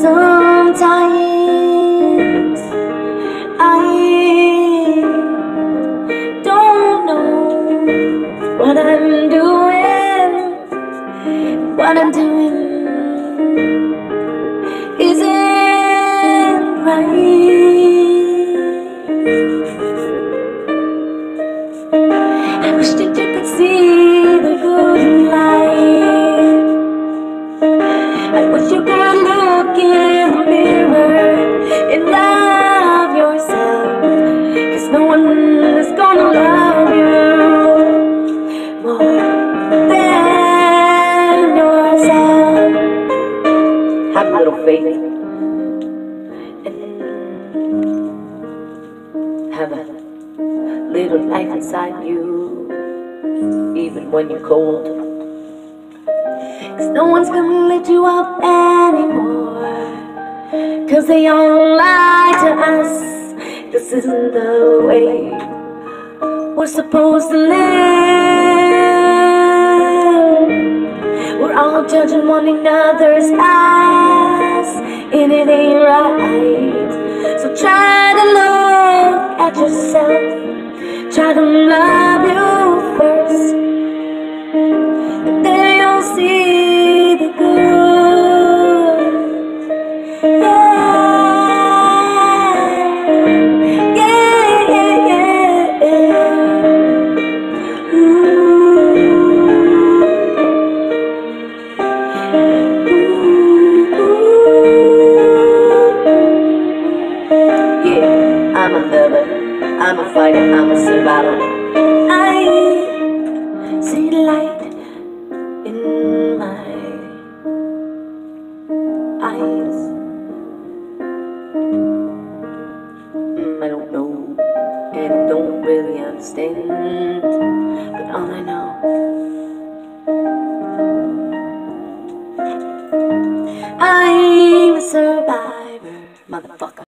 Sometimes I don't know what I'm doing, what I'm doing. Have a little faith have a little life inside you, even when you're cold. Cause no one's gonna lift you up anymore. Cause they all lie to us. This isn't the way we're supposed to live. We're all judging one another's eyes, I'm a fighter, I'm a survivor. I see light in my eyes. Mm, I don't know and don't really understand, but all I know. I'm a survivor, motherfucker.